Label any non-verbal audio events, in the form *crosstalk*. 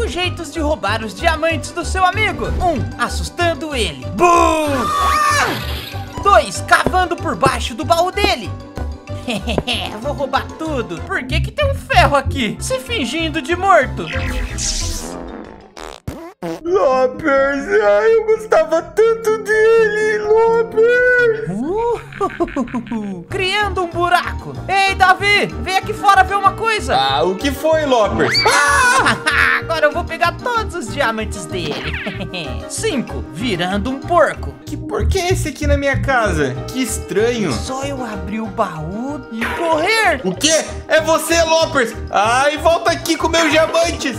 Cinco jeitos de roubar os diamantes do seu amigo. Um, assustando ele. Bum! Dois, cavando por baixo do baú dele. *laughs* Vou roubar tudo. Por que, que tem um ferro aqui? Se fingindo de morto. Lopers, ai, eu gostava tanto dele, Lopers. *laughs* Uh, criando um buraco. Ei, Davi, vem aqui fora ver uma coisa. Ah, o que foi, Lopers? Ah, *laughs* vou pegar todos os diamantes dele. *laughs* 5. Virando um porco. Que porco é esse aqui na minha casa? Que estranho. Só eu abrir o baú e correr. O quê? É você, Lopers? Ai, volta aqui com meus diamantes.